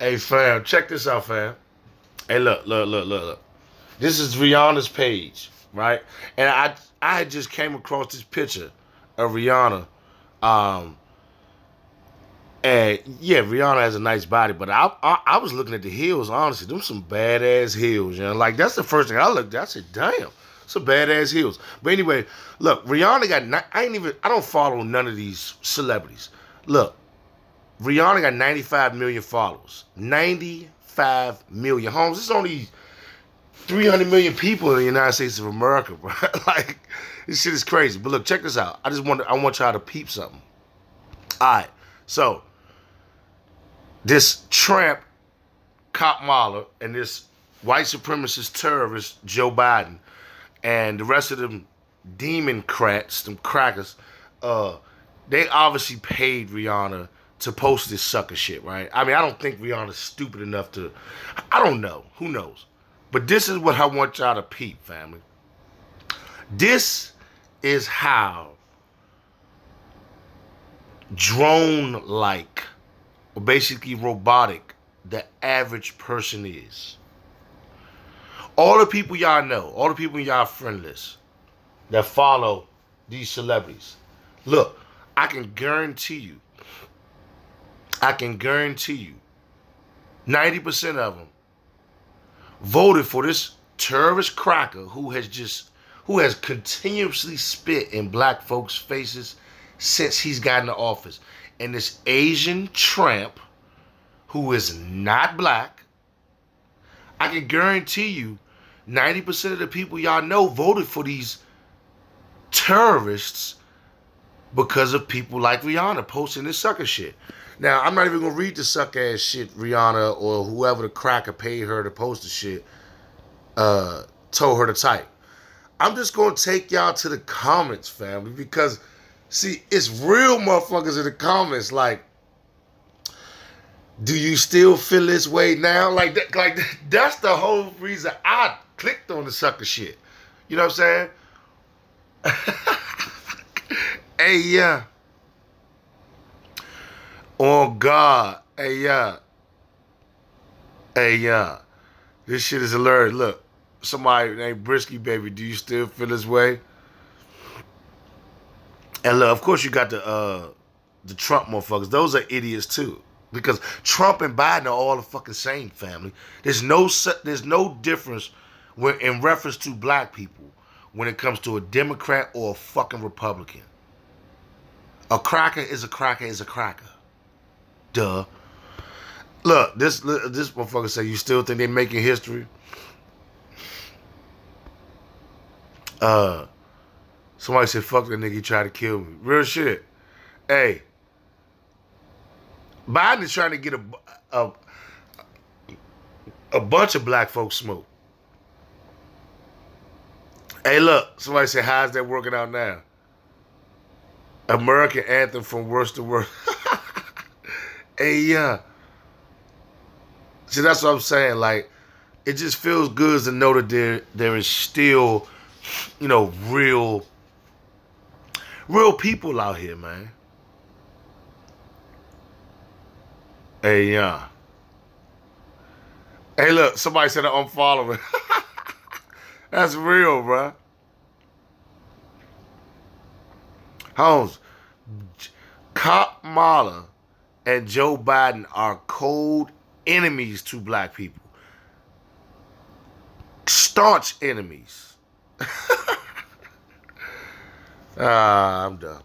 Hey fam, check this out, fam. Hey, look, look, look, look, look. This is Rihanna's page, right? And I I just came across this picture of Rihanna. Um and yeah, Rihanna has a nice body, but I, I I was looking at the heels, honestly. Them some badass heels, you know. Like that's the first thing I looked at. I said, damn, some badass heels. But anyway, look, Rihanna got I ain't even I don't follow none of these celebrities. Look, Rihanna got 95 million followers. 95 million. Homes, it's only 300 million people in the United States of America, bro. like, this shit is crazy. But look, check this out. I just want I want y'all to peep something. All right. So, this tramp, Kamala, and this white supremacist terrorist, Joe Biden, and the rest of them demon crats, them crackers, uh, they obviously paid Rihanna to post this sucker shit, right? I mean, I don't think Rihanna's stupid enough to. I don't know. Who knows? But this is what I want y'all to peep, family. This is how drone like, or basically robotic, the average person is. All the people y'all know, all the people y'all friend list that follow these celebrities. Look, I can guarantee you I can guarantee you 90% of them voted for this terrorist cracker who has just who has continuously spit in black folks' faces since he's gotten to office. And this Asian tramp who is not black, I can guarantee you 90% of the people y'all know voted for these terrorists because of people like Rihanna posting this sucker shit. Now, I'm not even gonna read the suck ass shit Rihanna or whoever the cracker paid her to post the shit uh told her to type. I'm just gonna take y'all to the comments, family, because see, it's real motherfuckers in the comments like do you still feel this way now? Like that, like that's the whole reason I clicked on the sucker shit. You know what I'm saying? hey, yeah. On God. Hey, yeah. Hey, yeah. This shit is alert. Look, somebody named Brisky, baby, do you still feel this way? And look, of course you got the uh the Trump motherfuckers. Those are idiots too. Because Trump and Biden are all the fucking same family. There's no there's no difference when in reference to black people when it comes to a Democrat or a fucking Republican. A cracker is a cracker is a cracker. Duh. Look, this this motherfucker say you still think they're making history? Uh, somebody said fuck that nigga. Tried to kill me. Real shit. Hey, Biden is trying to get a a a bunch of black folks smoke. Hey, look, somebody said, how's that working out now? American anthem from worst to worst. hey, yeah. See, that's what I'm saying. Like, it just feels good to know that there there is still, you know, real, real people out here, man. Hey, yeah. Hey, look, somebody said I'm following. That's real, bruh. Holmes, Kamala and Joe Biden are cold enemies to black people. Staunch enemies. ah, I'm done.